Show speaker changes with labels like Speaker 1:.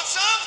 Speaker 1: Want some?